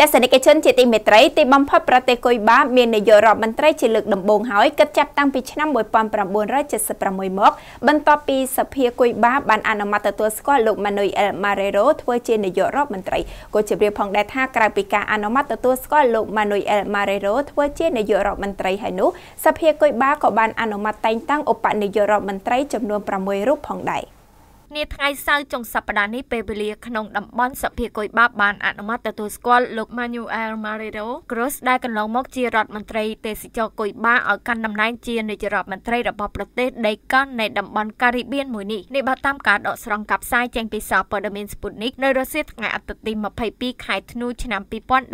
ទស្សនិកជនជាទីមេត្រីទីបំផុតប្រទេសគុយបាមាននាយករដ្ឋមន្ត្រីជាលើកដំបូងហើយគិតចាប់តាំងពីឆ្នាំ1976មកបន្ទាប់ពីសភាគុយបាបានអនុម័តទទួលស្គាល់លោកម៉ានុយអែលម៉ារ៉េរ៉ូធ្វើជានាយករដ្ឋមន្ត្រីក៏ជម្រាបផងដែរថាក្រៅពីការអនុម័តទទួលស្គាល់លោកម៉ានុយអែលម៉ារ៉េរ៉ូធ្វើជានាយករដ្ឋមន្ត្រីហើយនោះសភាគុយបាក៏បានអនុម័តតែងតាំងឧបនាយករដ្ឋមន្ត្រីចំនួន6រូបផងដែរ នាថ្ងៃសៅរ៍ចុងសប្តាហ៍នេះពេលវេលាក្នុងតំបន់សភាគុយបាបបានអនុម័តទទួលស្គាល់លោក Manuel Marrero Cruz ដែលកន្លងមកជារដ្ឋមន្ត្រីទេសចរគុយបាឲ្យកាន់តំណែងជានាយករដ្ឋមន្ត្រីរបស់ប្រទេសដីកោះនៃតំបន់ការីបៀនមួយនេះនេះបើតាមការដកស្រង់កាប់ផ្សាយចេញពីសារព័ត៌មាន Sputnik នៅរុស្ស៊ីថ្ងៃអាទិត្យទី22ខែធ្នូឆ្នាំ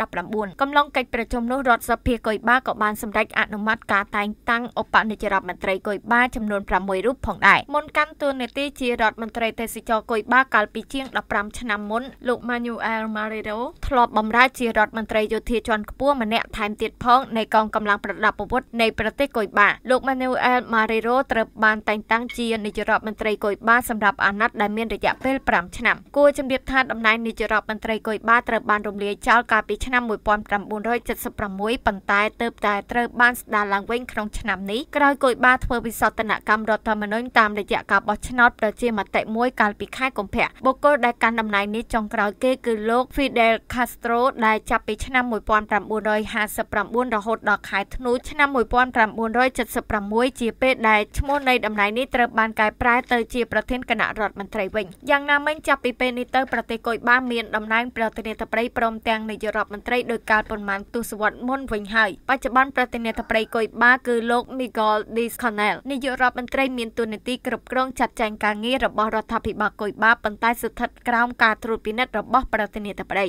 2019កំឡុងកិច្ចប្រជុំនោះរដ្ឋសភាគុយបាក៏បានសម្រេចអនុម័តការតែងតាំងឧបនាយករដ្ឋមន្ត្រីគុយបាចំនួន6រូបផងដែរមុនកាន់តួនាទីជារដ្ឋមន្ត្រីទេសចរគុយបាកាលពីជាង15ឆ្នាំមុនលោក Manuel Marrero ធ្លាប់បម្រើជារដ្ឋមន្ត្រីយោធាជាន់ខ្ពស់ម្នាក់ថែមទៀតផងនៃកងកម្លាំងប្រដាប់អាវុធនៃប្រទេសគុយបាលោក Manuel Marrero ត្រូវបានតែងតាំងជានាយករដ្ឋមន្ត្រីគុយបាសម្រាប់អាណត្តិដែលមានរយៈពេល5ឆ្នាំគួរជំរាបថាតំណែងនាយករដ្ឋមន្ត្រីគុយបាត្រូវបានរំលាយចោលកាលពីឆ្នាំ1976ប៉ុន្តែទើបតែត្រូវបានស្ដារឡើងវិញក្នុងឆ្នាំនេះក្រោយគុយបាធ្វើវិសោធនកម្មរដ្ឋធម្មនុញ្ញតាមរយៈការបោះឆ្នោតប្រជាមតិមួយកាលពីខែកុម្ភៈបុគ្គលដែលកាន់តំណែងនេះចុងក្រោយគេគឺលោក Fidel Castro ដែលចាប់ពីឆ្នាំ1959រហូតដល់ខែធ្នូឆ្នាំ1976ជាពេលដែលឈ្មោះនៃតំណែងនេះត្រូវបានកែប្រែទៅជាប្រធានគណៈរដ្ឋមន្ត្រីវិញយ៉ាងណាមិញចាប់ពីពេលនេះទៅប្រទេសកុយបាមានតំណែងប្រធានាធិបតីព្រមទាំងនាយករដ្ឋមន្ត្រីដោយកាលប៉ុន្មានទសវត្សរ៍មុនវិញហើយបច្ចុប្បន្នប្រធានាធិបតីកុយបាគឺលោក Miguel Diaz-Canel នាយករដ្ឋមន្ត្រីមានតួនាទីគ្រប់គ្រងចាត់ចែងការងាររបស់រដ្ឋាភិបាលគុយបាប៉ុន្តែស្ថិតក្រោមការត្រួតពិនិត្យរបស់ប្រធានាធិបតី